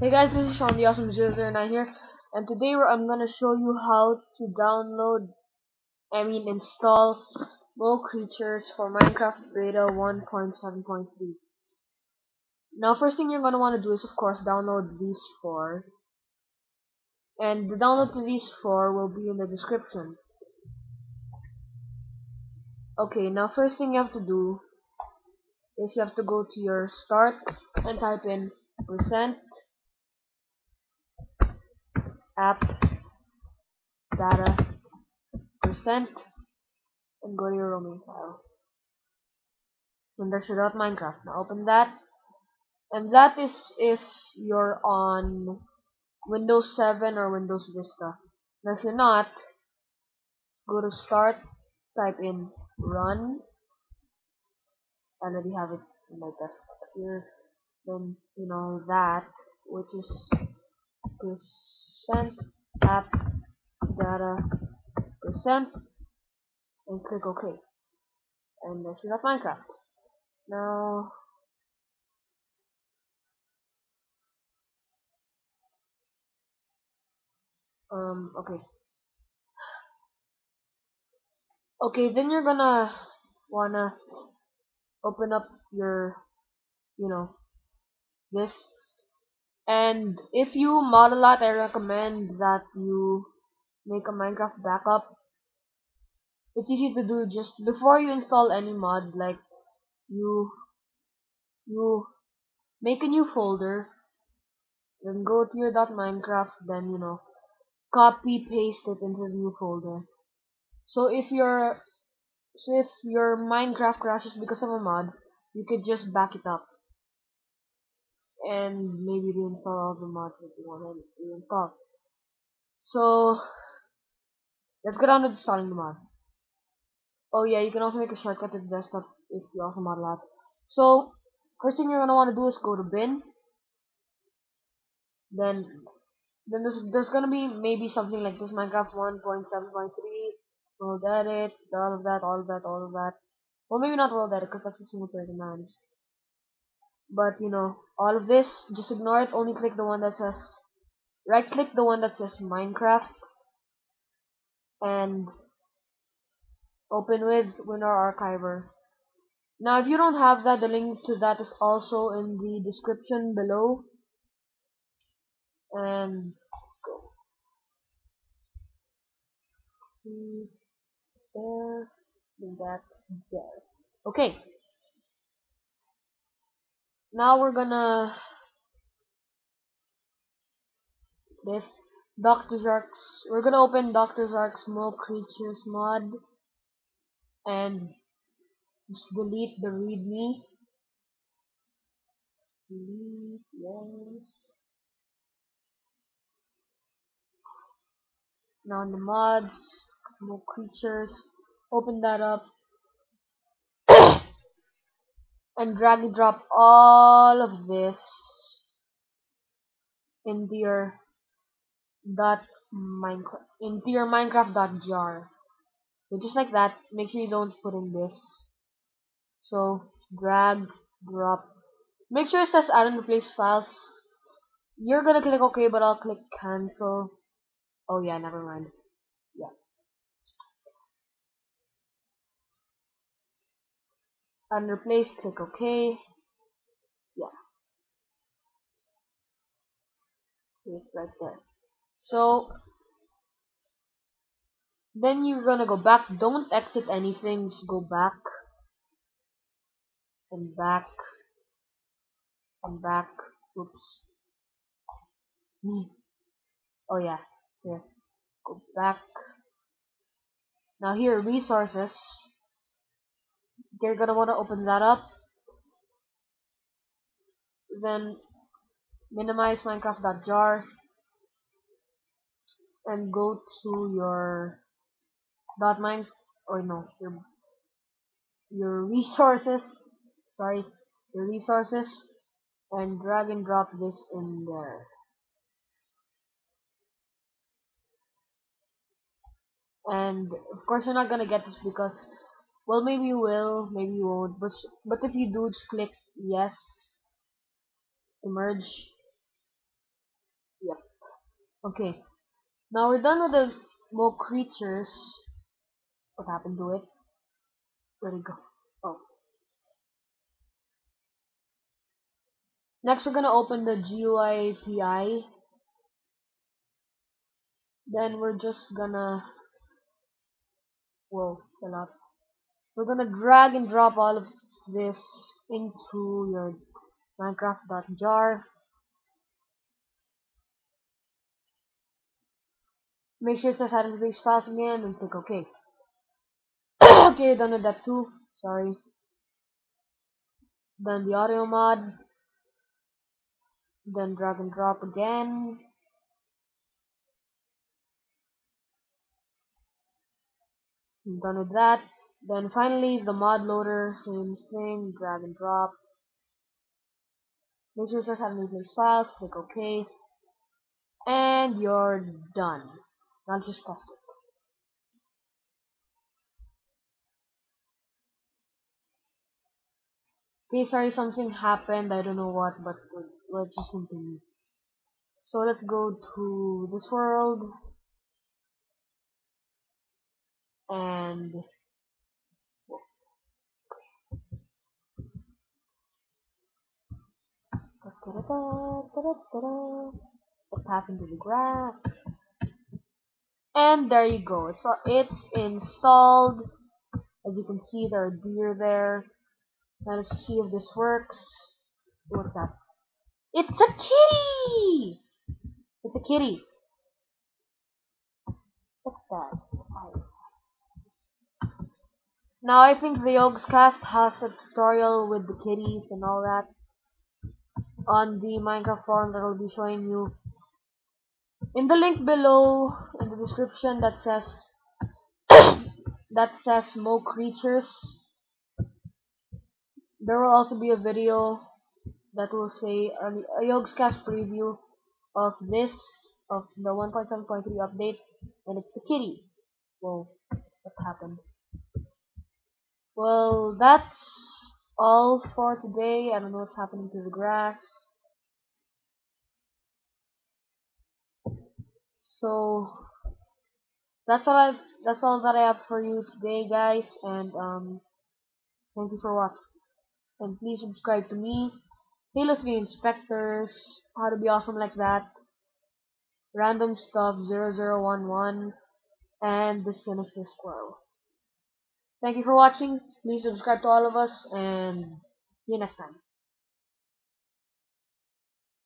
Hey guys, this is Sean the Awesome 009 here, and today I'm gonna show you how to download, I mean install Mo Creatures for Minecraft Beta 1.7.3. Now first thing you're gonna wanna do is of course download these four, and the download to these four will be in the description. Okay, now first thing you have to do is you have to go to your start and type in percent app data percent and go to your roaming file. And there's your .minecraft. Now open that. And that is if you're on Windows 7 or Windows Vista. Now if you're not, go to start, type in run. I already have it in my desktop here. Then you know that, which is percent app data percent and click OK. And this is Minecraft. Now um okay. Okay, then you're gonna wanna open up your you know this and if you mod a lot, I recommend that you make a Minecraft backup. It's easy to do just before you install any mod, like you you make a new folder, then go to your .minecraft, then you know copy paste it into the new folder. So if your so if your Minecraft crashes because of a mod, you could just back it up and maybe reinstall all the mods that you want to reinstall. So let's get on to installing the mod. Oh yeah, you can also make a shortcut to the desktop if you also mod a. So first thing you're gonna want to do is go to bin. Then then there's there's gonna be maybe something like this Minecraft 1.7.3 world edit, all of that, all of that, all of that. Well maybe not world edit because that's a single player commands but you know all of this just ignore it. Only click the one that says right click the one that says Minecraft. And open with WinRAR Archiver. Now if you don't have that the link to that is also in the description below. And let's go. There. That there. Okay now we're gonna this Dr. Zark's we're gonna open Dr. Zark's Mo Creatures mod and just delete the readme delete yes now in the mods Mo Creatures open that up and drag and drop all of this into your dot minecraft into your minecraft dot jar. So just like that make sure you don't put in this. So drag drop. Make sure it says add and replace files. You're gonna click ok but I'll click cancel. Oh yeah never mind and replace click OK. Yeah. It's right there. So then you're gonna go back. Don't exit anything. Just go back and back and back. Oops. Oh yeah. Here. Go back. Now here resources you're gonna want to open that up. Then minimize minecraft.jar and go to your dot mine or no your your resources sorry your resources and drag and drop this in there. And of course you're not gonna get this because well, maybe you will, maybe you won't. But but if you do, just click yes to merge. Okay. Now we're done with the Mo Creatures. What happened to it? Where'd it go? Oh. Next we're gonna open the GUI API. Then we're just gonna whoa, chill out. We're gonna drag and drop all of this into your Minecraft.jar. Make sure it says base files again and click OK. okay, done with that too. Sorry. Then the audio mod. Then drag and drop again. Done with that. Then finally the mod loader, same thing, drag and drop. Make sure it says have any place files, click OK. And you're done. Now just test it. Okay, sorry, something happened. I don't know what, but let's just continue. So let's go to this world. And what happened to the graph? And there you go. It's, it's installed. As you can see, there are deer there. Let's see if this works. What's that? It's a kitty! It's a kitty. What's that? Now I think the Yogscast has a tutorial with the kitties and all that on the Minecraft forum that I'll be showing you. In the link below in the description that says that says Mo creatures there will also be a video that will say a, Yogscast preview of this of the 1.7.3 update and it's the kitty. Whoa what happened? Well that's all for today. I don't know what's happening to the grass. So that's all I that's all that I have for you today guys and um thank you for watching. And please subscribe to me. Halo 3 Inspectors. How to Be Awesome Like That. Random Stuff 0011 and The Sinister Squirrel thank you for watching. Please subscribe to all of us and see you next time